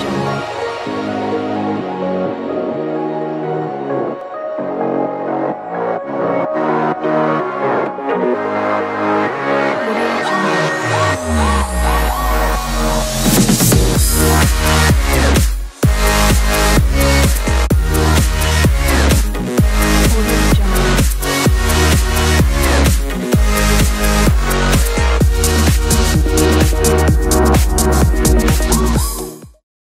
Jungle.